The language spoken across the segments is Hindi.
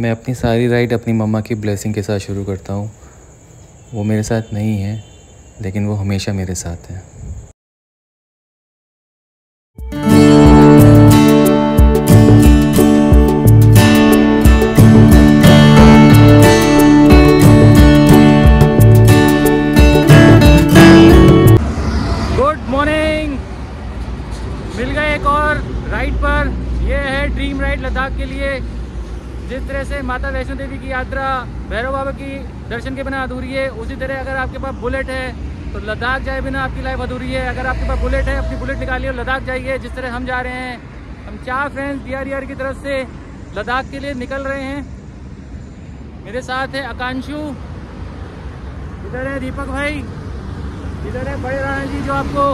मैं अपनी सारी राइड अपनी मम्मा की ब्लेसिंग के साथ शुरू करता हूँ। वो मेरे साथ नहीं है, लेकिन वो हमेशा मेरे साथ है। गुड मॉर्निंग मिल गए एक और राइड पर। ये है ड्रीम राइड लद्दाख के लिए। जिस तरह से माता वैष्णो देवी की यात्रा भैरव बाबा की दर्शन के बिना अधूरी है, उसी तरह अगर आपके पास बुलेट है तो लद्दाख जाए बिना आपकी लाइफ अधूरी है। अगर आपके पास बुलेट है, अपनी बुलेट निकालिए और लद्दाख जाइए, जिस तरह हम जा रहे हैं। हम चार फ्रेंड्स डी आर की तरफ़ से लद्दाख के लिए निकल रहे हैं। मेरे साथ है आकांक्षु, इधर है दीपक भाई, इधर है बड़े राणा जी जो आपको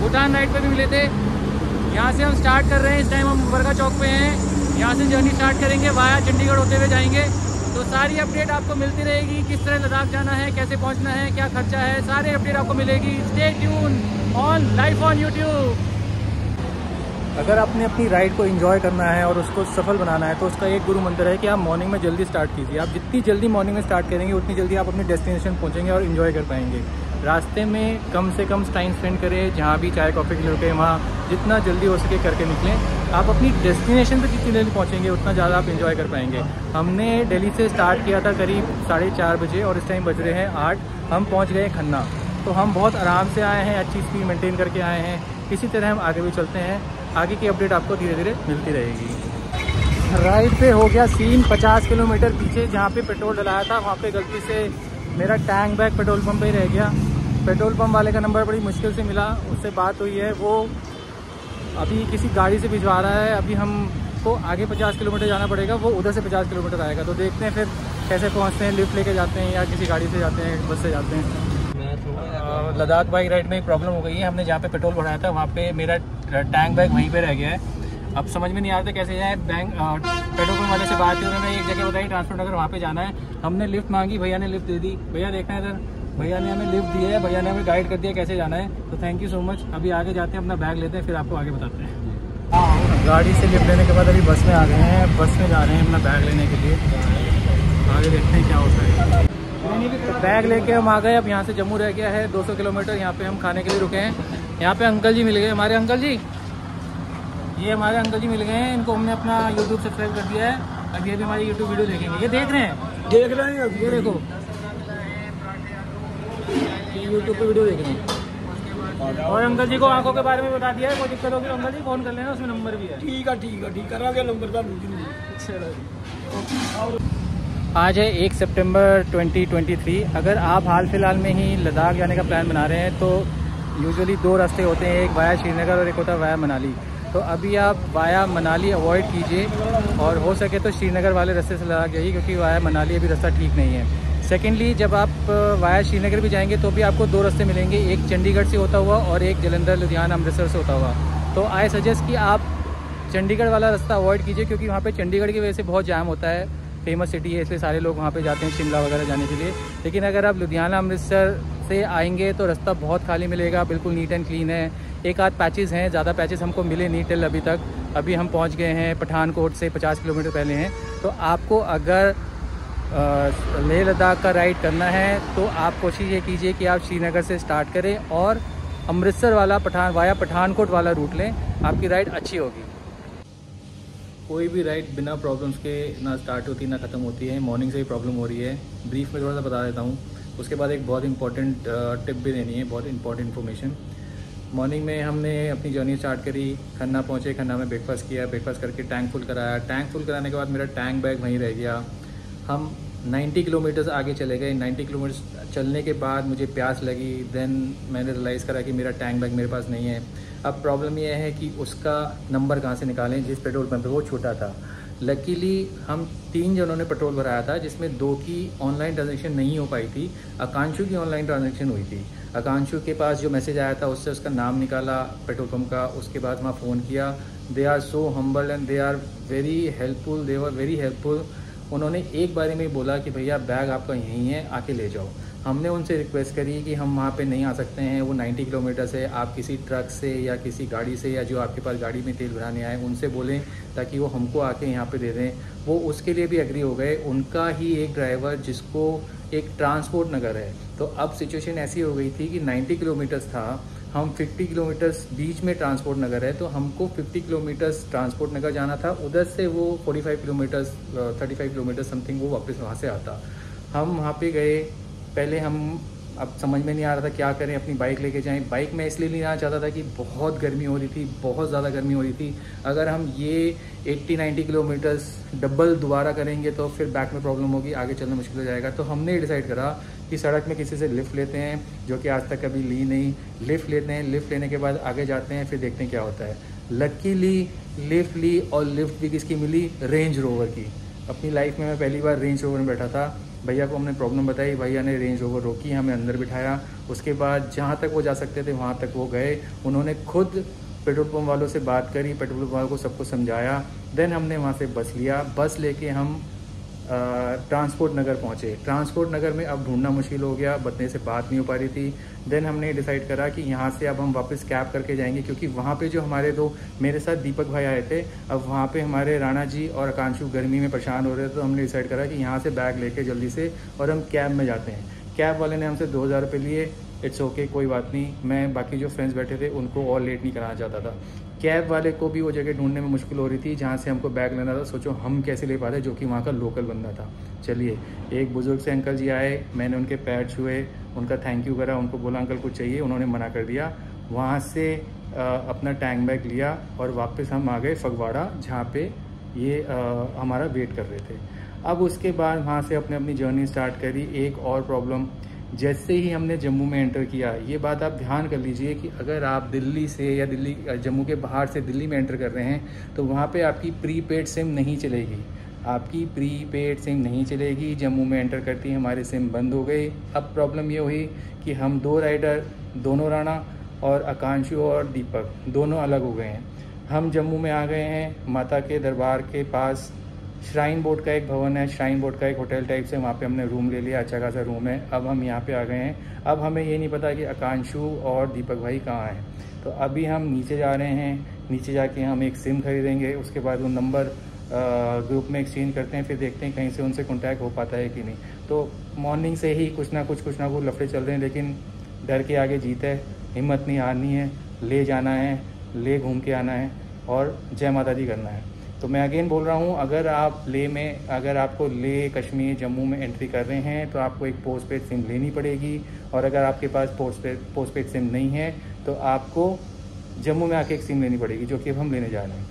भूटान राइड पर भी मिले थे। यहाँ से हम स्टार्ट कर रहे हैं, इस टाइम हम बरगा चौक पे हैं। यहाँ से जर्नी स्टार्ट करेंगे, वाया चंडीगढ़ होते हुए जाएँगे। तो सारी अपडेट आपको मिलती रहेगी, किस तरह लद्दाख जाना है, कैसे पहुँचना है, क्या खर्चा है, सारे अपडेट आपको मिलेगी। Stay tune on life on YouTube अगर आपने अपनी राइड को एंजॉय करना है और उसको सफल बनाना है तो उसका एक गुरु मंत्र है कि आप मॉर्निंग में जल्दी स्टार्ट कीजिए। आप जितनी जल्दी मॉर्निंग में स्टार्ट करेंगे, उतनी जल्दी आप अपनी डेस्टिनेशन पहुँचेंगे और इन्जॉय कर पाएँगे। रास्ते में कम से कम टाइम स्पेंड करें, जहाँ भी चाय कॉफ़ी के लिए रुके, वहाँ जितना जल्दी हो सके करके निकलें। आप अपनी डेस्टिनेशन पर जितनी जल्दी पहुँचेंगे, उतना ज़्यादा आप इन्जॉय कर पाएँगे। हमने दिल्ली से स्टार्ट किया था करीब साढ़े चार बजे और इस टाइम बज रहे हैं आठ। हम पहुँच गए खन्ना। तो हम बहुत आराम से आए हैं, अच्छी स्पीड मेंटेन करके आए हैं। इसी तरह हम आगे भी चलते हैं। आगे की अपडेट आपको धीरे धीरे मिलती रहेगी। राइड पे हो गया सीन 50 किलोमीटर पीछे जहाँ पे पेट्रोल डलाया था, वहाँ पे गलती से मेरा टैंक बैग पेट्रोल पंप पे ही रह गया। पेट्रोल पंप वाले का नंबर बड़ी मुश्किल से मिला। उससे बात हुई है, वो अभी किसी गाड़ी से भिजवा रहा है अभी हमको आगे 50 किलोमीटर जाना पड़ेगा वो उधर से 50 किलोमीटर आएगा। तो देखते हैं फिर कैसे पहुँचते हैं लिफ्ट लेके जाते हैं या किसी गाड़ी से जाते हैं बस से जाते हैं। लद्दाख बाइक राइड में एक प्रॉब्लम हो गई है हमने जहाँ पे पेट्रोल भराया था वहाँ पे मेरा टैंक बैग वहीं पे रह गया है। अब समझ में नहीं आ रहा था कैसे जाए बैंक पेट्रोल पंप वाले से बात की उन्होंने एक जगह बताई ट्रांसपोर्ट अगर वहाँ पे जाना है। हमने लिफ्ट मांगी भैया ने लिफ्ट दे दी। भैया देखना है इधर। भैया ने हमें लिफ्ट दी है भैया ने हमें गाइड कर दिया कैसे जाना है। तो थैंक यू सो मच अभी आगे जाते हैं अपना बैग लेते हैं फिर आपको आगे बताते हैं। गाड़ी से लिफ्ट लेने के बाद अभी बस में आ गए हैं। बस में जा रहे हैं अपना बैग लेने के लिए। आगे देखते हैं क्या होता है। तो बैग लेके हम आ गए अब यहाँ से जम्मू रह गया है। 200 किलोमीटर यहाँ पे हम खाने के लिए रुके हैं। यहाँ पे अंकल जी मिल गए। हमारे अंकल जी? ये हमारे अंकल जी मिल गए हैं। इनको हमने अपना यूट्यूब सब्सक्राइब कर दिया है। अभी अभी हमारी यूट्यूब वीडियो देखेंगे। ये देख रहे हैं? देख रहे हैं। ये देखो। यूट्यूब पे वीडियो देख रहे हैं। और अंकल जी को आँखों के बारे में बता दिया है कोई दिक्कत होगी तो अंकल जी फ़ोन कर लेना उसमें नंबर भी है। ठीक है ठीक है ठीक करा के नंबर का आज है एक सितंबर 2023 अगर आप हाल फ़िलहाल में ही लद्दाख जाने का प्लान बना रहे हैं तो यूजुअली दो रास्ते होते हैं एक वाया श्रीनगर और एक होता है वाया मनाली। तो अभी आप वाया मनाली अवॉइड कीजिए और हो सके तो श्रीनगर वाले रास्ते से लद्दाख जाइए क्योंकि वाया मनाली अभी रास्ता ठीक नहीं है। सेकेंडली जब आप वाया श्रीनगर भी जाएँगे तो भी आपको दो रास्ते मिलेंगे। एक चंडीगढ़ से होता हुआ और एक जलंधर, लुधियाना, अमृतसर से होता हुआ। तो आई सजेस्ट कि आप चंडीगढ़ वाला रास्ता अवॉइड कीजिए, क्योंकि वहाँ पे चंडीगढ़ की वजह से बहुत जाम होता है। फ़ेमस सिटी है, इसलिए सारे लोग वहाँ पे जाते हैं शिमला वगैरह जाने के लिए। लेकिन अगर आप लुधियाना, अमृतसर से आएँगे तो रास्ता बहुत खाली मिलेगा, बिल्कुल नीट एंड क्लीन है। एक आध पैचेज़ हैं, ज़्यादा पैचेज़ हमको मिले नहीं टिल अभी तक। अभी हम पहुँच गए हैं, पठानकोट से 50 किलोमीटर पहले हैं। तो आपको अगर लेह लद्दाख का राइड करना है तो आप कोशिश ये कीजिए कि आप श्रीनगर से स्टार्ट करें और अमृतसर वाला पठान, वाया पठानकोट वाला रूट लें, आपकी राइड अच्छी होगी। कोई भी राइड बिना प्रॉब्लम्स के ना स्टार्ट होती, ना ख़त्म होती है। मॉर्निंग से ही प्रॉब्लम हो रही है। ब्रीफ में थोड़ा सा बता देता हूँ। उसके बाद एक बहुत इंपॉर्टेंट टिप भी देनी है, बहुत इंपॉर्टेंट इन्फॉर्मेशन मॉर्निंग में हमने अपनी जर्नी स्टार्ट करी। खन्ना पहुँचे, खन्ना में ब्रेकफास्ट किया ब्रेकफास्ट करके टैंक फुल कराया। टैंक फुल कराने के बाद मेरा टैंक बैग वहीं रह गया। हम 90 किलोमीटर्स आगे चले गए। 90 किलोमीटर चलने के बाद मुझे प्यास लगी। देन मैंने रियलाइज़ करा कि मेरा टैंक बैग मेरे पास नहीं है। अब प्रॉब्लम यह है कि उसका नंबर कहाँ से निकालें? जिस पेट्रोल पंप पे वो छोटा था। लकीली हम तीन जनों ने पेट्रोल भराया था, जिसमें दो की ऑनलाइन ट्रांजेक्शन नहीं हो पाई थी। आकांशु की ऑनलाइन ट्रांजेक्शन हुई थी। आकांक्षु के पास जो मैसेज आया था, उससे उसका नाम निकाला पेट्रोल पम्प का। उसके बाद वहाँ फ़ोन किया। They are so humble and they are very helpful they are very helpful उन्होंने एक बारे में बोला कि भैया, बैग आपका यहीं है, आके ले जाओ। हमने उनसे रिक्वेस्ट करी कि हम वहाँ पे नहीं आ सकते हैं, वो 90 किलोमीटर से, आप किसी ट्रक से या किसी गाड़ी से या जो आपके पास गाड़ी में तेल भराने आए, उनसे बोलें ताकि वो हमको आके यहाँ पे दे दें। वो उसके लिए भी एग्री हो गए। उनका ही एक ड्राइवर जिसको एक ट्रांसपोर्ट नगर है। तो अब सिचुएशन ऐसी हो गई थी कि 90 किलोमीटर्स था हम 50 किलोमीटर्स बीच में ट्रांसपोर्ट नगर है तो हमको 50 किलोमीटर्स ट्रांसपोर्ट नगर जाना था। उधर से वो 45 किलोमीटर्स 35 किलोमीटर समथिंग वो वापस वहाँ से आता। हम वहाँ पे गए। पहले हम अब समझ में नहीं आ रहा था क्या करें, अपनी बाइक लेके जाएँ। बाइक में इसलिए नहीं आना चाहता था कि बहुत गर्मी हो रही थी, बहुत ज़्यादा गर्मी हो रही थी। अगर हम ये 80-90 किलोमीटर्स डबल दोबारा करेंगे तो फिर बैक में प्रॉब्लम होगी, आगे चलना मुश्किल हो जाएगा। तो हमने डिसाइड करा कि सड़क में किसी से लिफ्ट लेते हैं, जो कि आज तक कभी ली नहीं। लिफ्ट लेते हैं लिफ्ट लेने के बाद आगे जाते हैं, फिर देखते हैं क्या होता है। लकीली लिफ्ट ली और लिफ्ट भी किसकी मिली? रेंज रोवर की। अपनी लाइफ में मैं पहली बार रेंज रोवर में बैठा था। भैया को हमने प्रॉब्लम बताई, भैया ने रेंज ओवर रोकी, हमें अंदर बिठाया। उसके बाद जहाँ तक वो जा सकते थे, वहाँ तक वो गए। उन्होंने खुद पेट्रोल पम्प वालों से बात करी, पेट्रोल पम्प वालों को सबको समझाया। देन हमने वहाँ से बस लिया। बस लेके हम ट्रांसपोर्ट नगर पहुँचे। ट्रांसपोर्ट नगर में अब ढूंढना मुश्किल हो गया बतने से बात नहीं हो पा रही थी। देन हमने डिसाइड करा कि यहाँ से अब हम वापस कैब करके जाएँगे, क्योंकि वहाँ पे जो हमारे दो, मेरे साथ दीपक भाई आए थे, अब वहाँ पे हमारे राणा जी और आकांशु गर्मी में परेशान हो रहे थे तो हमने डिसाइड करा कि यहाँ से बैग लेके जल्दी से और हम कैब में जाते हैं। कैब वाले ने हमसे दो हज़ार रुपये लिए इट्स ओके okay, कोई बात नहीं। मैं बाकी जो फ्रेंड्स बैठे थे उनको और लेट नहीं कराना चाहता था। कैब वाले को भी वो जगह ढूँढने में मुश्किल हो रही थी जहाँ से हमको बैग लेना था। सोचो हम कैसे ले पाते जो कि वहाँ का लोकल बंदा था। चलिए एक बुज़ुर्ग से अंकल जी आए मैंने उनके पैर छुए उनका थैंक यू करा उनको बोला अंकल कुछ चाहिए? उन्होंने मना कर दिया। वहाँ से आ, अपना टैंक बैग लिया और वापस हम आ गए फगवाड़ा जहाँ पे ये आ, हमारा वेट कर रहे थे। अब उसके बाद वहाँ से अपने अपनी जर्नी स्टार्ट करी। एक और प्रॉब्लम जैसे ही हमने जम्मू में एंटर किया, ये बात आप ध्यान कर लीजिए कि अगर आप दिल्ली से या दिल्ली, जम्मू के बाहर से दिल्ली में एंटर कर रहे हैं तो वहाँ पे आपकी प्री पेड सिम नहीं चलेगी। आपकी प्री पेड सिम नहीं चलेगी। जम्मू में एंटर करती हमारी सिम बंद हो गई अब प्रॉब्लम ये हुई कि हम दो राइडर दोनों राणा और आकांशु और दीपक, दोनों अलग हो गए हैं। हम जम्मू में आ गए हैं, माता के दरबार के पास श्राइन बोर्ड का एक भवन है, श्राइन बोर्ड का एक होटल टाइप से वहाँ पे हमने रूम ले लिया अच्छा खासा रूम है। अब हम यहाँ पे आ गए हैं। अब हमें ये नहीं पता कि आकांशु और दीपक भाई कहाँ हैं। तो अभी हम नीचे जा रहे हैं। नीचे जाके हम एक सिम खरीदेंगे, उसके बाद वो नंबर ग्रुप में एक्सचेंज करते हैं, फिर देखते हैं कहीं से उनसे कॉन्टैक्ट हो पाता है कि नहीं। तो मॉर्निंग से ही कुछ ना कुछ कुछ ना कुछ लफड़े चल रहे हैं, लेकिन डर के आगे जीत है। हिम्मत नहीं, हारनी है। ले जाना है, ले घूम के आना है और जय माता दी करना है। तो मैं अगेन बोल रहा हूँ, अगर आप ले में, अगर आपको ले कश्मीर, जम्मू में एंट्री कर रहे हैं तो आपको एक पोस्ट पेड सिम लेनी पड़ेगी। और अगर आपके पास post paid post paid sim नहीं है तो आपको जम्मू में आके एक सिम लेनी पड़ेगी, जो कि अब हम लेने जा रहे हैं।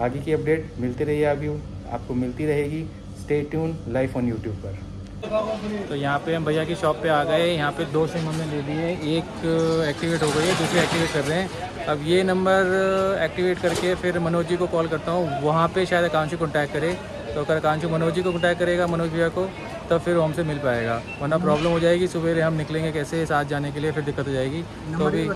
आगे की अपडेट मिलती रही अभी आपको मिलती रहेगी। Stay tune life on YouTube पर। तो यहाँ पे हम भैया की शॉप पे आ गए। यहाँ पे दो सिम हमने ले लिए। एक एक्टिवेट हो गई है, दूसरी एक्टिवेट कर रहे हैं। अब ये नंबर एक्टिवेट करके फिर मनोज जी को कॉल करता हूँ। वहाँ पे शायद आकांक्षी कॉन्टैक्ट करे। तो अगर आकांक्षी मनोज जी को कॉन्टैक्ट करेगा मनोज भैया को तब फिर वो हमसे मिल पाएगा। वरना प्रॉब्लम हो जाएगी सुबह हम निकलेंगे कैसे साथ जाने के लिए फिर दिक्कत हो जाएगी। तो अभी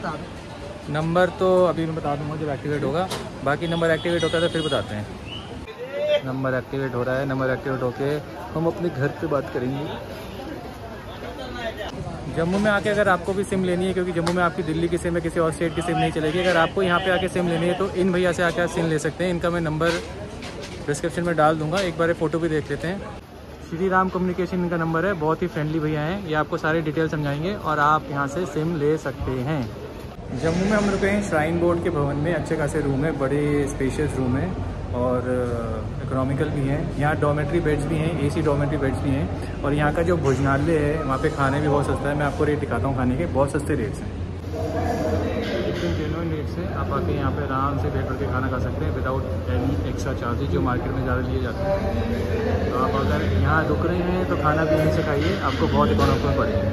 नंबर तो अभी मैं बता दूँगा जब एक्टिवेट होगा। बाकी नंबर एक्टिवेट होता है तो फिर बताते हैं। नंबर एक्टिवेट हो रहा है नंबर एक्टिवेट होके हम अपने घर पे बात करेंगे। जम्मू में आके अगर आपको भी सिम लेनी है, क्योंकि जम्मू में आपकी दिल्ली की सिम है, किसी और स्टेट की सिम नहीं चलेगी। अगर आपको यहाँ पे आके सिम लेनी है तो इन भैया से आके आप सिम ले सकते हैं। इनका मैं नंबर डिस्क्रिप्शन में डाल दूँगा। एक बार फ़ोटो भी देख लेते हैं। श्री राम कम्युनिकेशन इनका नंबर है। बहुत ही फ्रेंडली भैया हैं। ये आपको सारी डिटेल समझाएँगे और आप यहाँ से सिम ले सकते हैं। जम्मू में हम रुके हैं श्राइन बोर्ड के भवन में। अच्छे खासे रूम है, बड़े स्पेशियस रूम है। और इकोनॉमिकल भी हैं, यहाँ डोमेट्री बेड्स भी हैं एसी डोमेट्री बेड्स भी हैं, और यहाँ का जो भोजनालय है, वहाँ पे खाने भी बहुत सस्ता है। मैं आपको रेट दिखाता हूँ खाने के, बहुत सस्ते रेट्स हैं। एकदम जेनुअन रेट से आप आके यहाँ पे आराम से बैठ के खाना खा सकते हैं विदाउट एनी एक्स्ट्रा चार्जेज जो मार्केट में ज़्यादा लिए जाते हैं। तो आप अगर यहाँ रुक रहे हैं तो खाना भी यहीं से खाइए, आपको बहुत इकोनॉमिकल पड़ेगा।